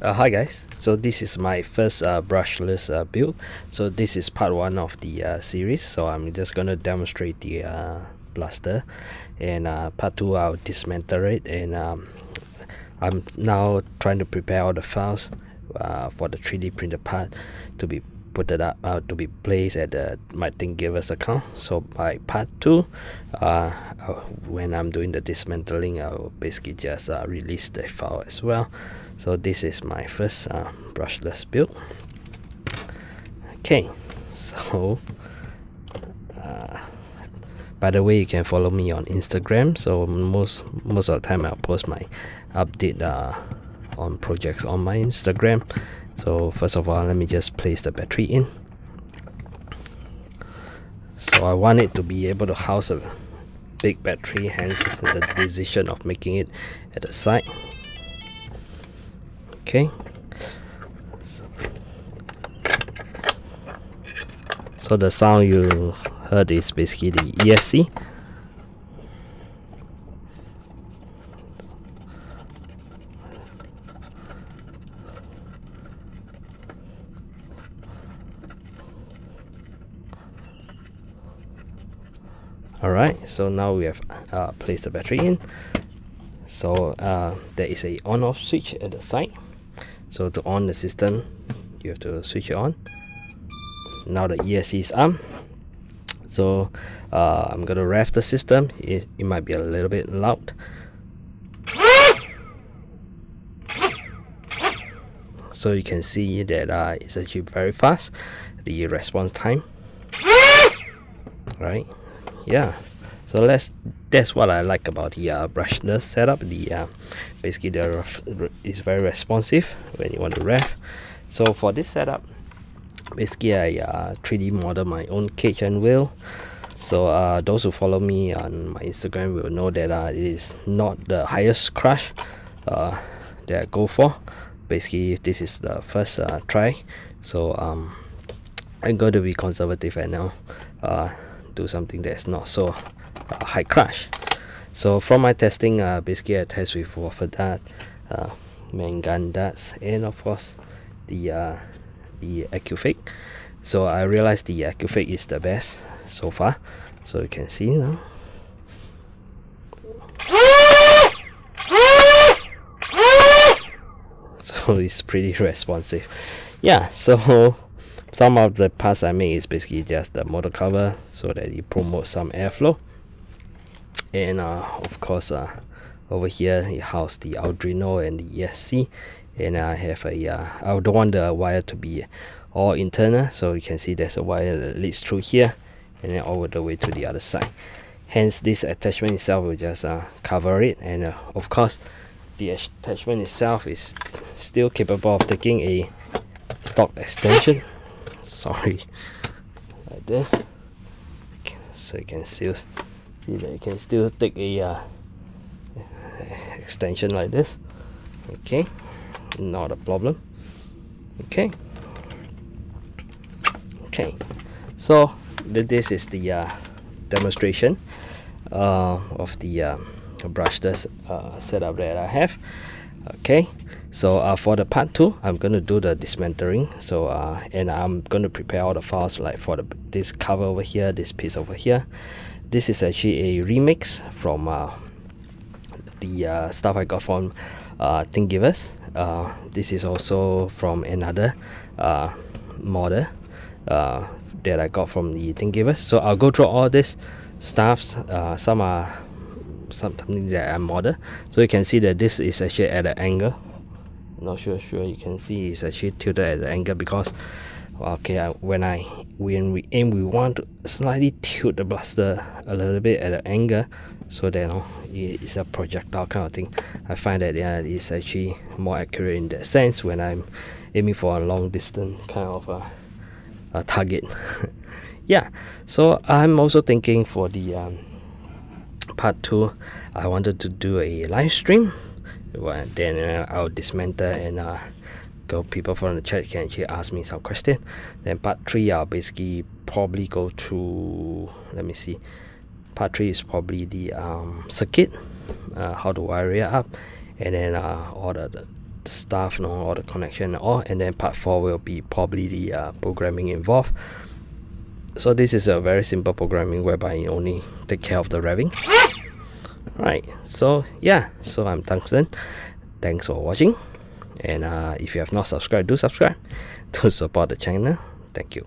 Uh, hi guys, so this is my first uh, brushless uh, build. So this is part one of the uh, series. So I'm just gonna demonstrate the uh, blaster, and uh, part two I'll dismantle it. And um, I'm now trying to prepare all the files for the 3D printed part to be put it up uh, to be placed at the, my Thingiverse account. So by part 2 uh, when I'm doing the dismantling I will basically just uh, release the file as well. So this is my first uh, brushless build. Okay so uh, by the way you can follow me on Instagram. So most most of the time I'll post my update uh, on projects on my Instagram so first of all let me just place the battery in. So I want it to be able to house a big battery hence the decision of making it at the side. Okay. So the sound you heard is basically the ESC alright so now we have uh, placed the battery in. So uh, there is a on off switch at the side. So to on the system you have to switch it on. Now the ESC is on so uh, I'm gonna rev the system. It, it might be a little bit loud. So you can see that uh, it's actually very fast. The response time. Right yeah. So let's that's what I like about the uh, brushless setup. The uh, basically the is very responsive when you want to rev so for this setup basically I uh, 3D model my own cage and wheel. So uh, those who follow me on my Instagram will know that uh, it is not the highest crush uh, that I go for. Basically this is the first uh, try. So um, I'm going to be conservative and now uh, do something that's not so uh, high crush. So from my testing uh, basically I test with wafer dart uh, main gun darts and of course the uh, the Accufake. So I realized the Accufake is the best so far. So you can see now. So it's pretty responsive. Yeah so some of the parts I make is basically just the motor cover so that it promotes some airflow. And uh, of course uh, over here it houses the Arduino and the ESC and I have a uh, I don't want the wire to be all internal so you can see there's a wire that leads through here and then all the way to the other side. Hence this attachment itself will just uh, cover it. And uh, of course the attachment itself is still capable of taking a stock extension sorry. Like this. So you can still see that you can still take a uh, extension like this. Okay. Not a problem. Okay. Okay. So this is the uh, demonstration uh, of the uh, brushless uh, setup that I have okay so uh, for the part two i'm going to do the dismantling. So uh, and i'm going to prepare all the files like for the this cover over here this piece over here. This is actually a remix from uh, the uh, stuff i got from uh, Thingiverse. Uh, this is also from another uh, model that i got from the Thingiverse. So i'll go through all this stuffs. Some are something that I model. So you can see that this is actually at an angle. Not sure sure you can see it's actually tilted at the angle because okay when I when we aim we want to slightly tilt the blaster a little bit at an angle so that you know, it's a projectile kind of thing. I find that yeah, it's actually more accurate in that sense when I'm aiming for a long distance kind of a, a target. Yeah so I'm also thinking for the um, part two I wanted to do a live stream. Well, then uh, I'll dismantle and uh, go people from the chat can actually ask me some question. Then part three I'll basically probably go to let me see. Part three is probably the um, circuit uh, how to wire it up. And then uh, all the, the the stuff you know all the connection and all. And then part 4 will be probably the uh, programming involved so this is a very simple programming whereby you only take care of the revving. Right. So yeah. So i'm tungsten thanks for watching. And uh, if you have not subscribed do subscribe to support the channel. Thank you